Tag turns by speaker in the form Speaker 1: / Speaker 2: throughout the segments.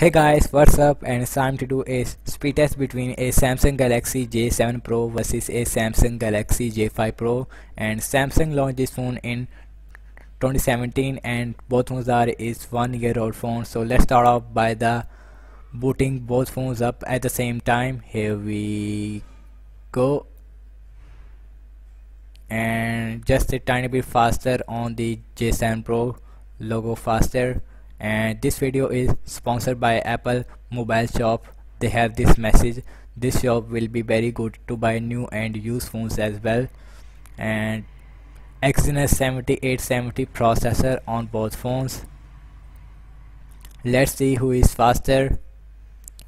Speaker 1: Hey guys, what's up? And it's time to do a speed test between a Samsung Galaxy J7 Pro versus a Samsung Galaxy J5 Pro. And Samsung launched this phone in 2017 and both phones are is one year old phone. So let's start off by the booting both phones up at the same time. Here we go. And just a tiny bit faster on the J7 Pro logo faster and this video is sponsored by Apple mobile shop. They have this message. This shop will be very good to buy new and used phones as well. And Exynos 7870 processor on both phones. Let's see who is faster.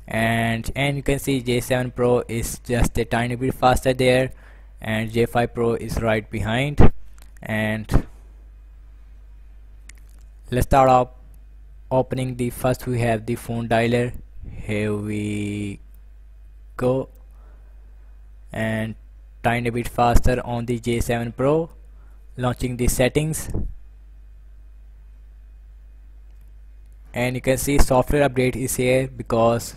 Speaker 1: And and you can see J7 Pro is just a tiny bit faster there. And J5 Pro is right behind. And let's start off opening the first we have the phone dialer. Here we go. And tiny bit faster on the J7 Pro launching the settings. And you can see software update is here because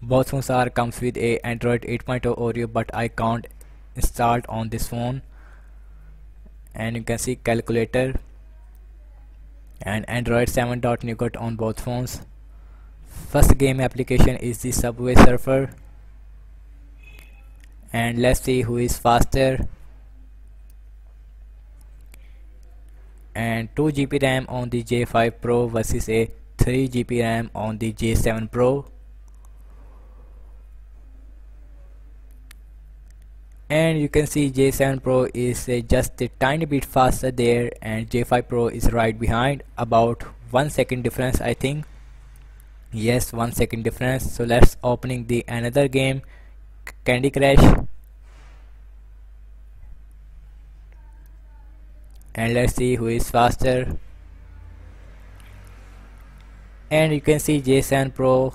Speaker 1: both phones are comes with a Android 8.0 Oreo but I can't install on this phone. And you can see calculator and Android 7. Nougat on both phones. First game application is the Subway Surfer and let's see who is faster and 2 GB RAM on the J5 Pro versus a 3 GB RAM on the J7 Pro and you can see J7 Pro is uh, just a tiny bit faster there and J5 Pro is right behind about one second difference I think. Yes one second difference. So let's opening the another game Candy Crush. And let's see who is faster. And you can see J7 Pro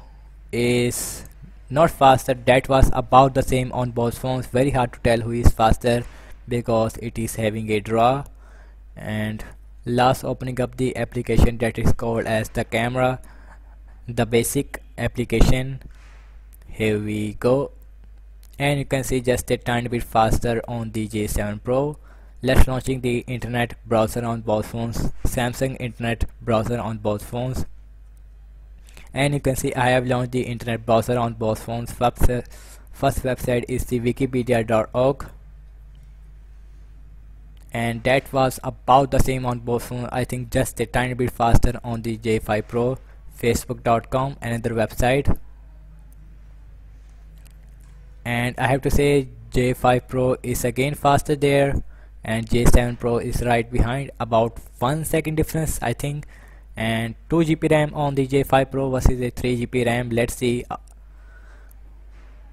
Speaker 1: is not faster. That was about the same on both phones. Very hard to tell who is faster because it is having a draw. And last opening up the application that is called as the camera the basic application. Here we go. And you can see just a tiny bit faster on the J7 Pro. Let's launching the internet browser on both phones. Samsung internet browser on both phones and you can see I have launched the internet browser on both phones. First, uh, website is the wikipedia.org and that was about the same on both phones. I think just a tiny bit faster on the J5 Pro facebook.com another website. And I have to say J5 Pro is again faster there. And J7 Pro is right behind. About one second difference I think and 2 GB RAM on the J5 Pro versus a 3 GB RAM. Let's see uh,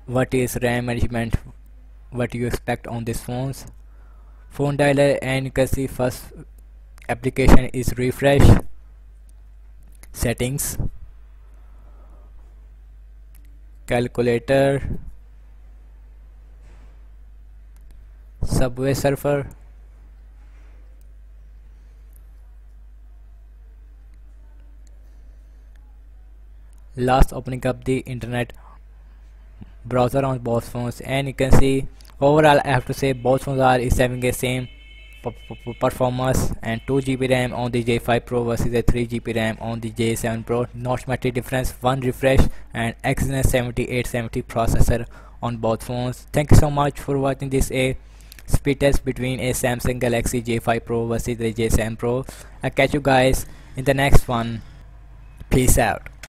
Speaker 1: what is RAM management what you expect on these phones. Phone dialer and you can see first application is refresh settings. Calculator. Subway surfer last opening up the internet browser on both phones. And you can see overall I have to say both phones are is having the same performance. And 2 GB RAM on the J5 Pro versus a 3 GB RAM on the J7 Pro. Not much difference. One refresh and Exynos 7870 processor on both phones. Thank you so much for watching this a speed test between a Samsung Galaxy J5 Pro versus the J7 Pro. I'll catch you guys in the next one. Peace out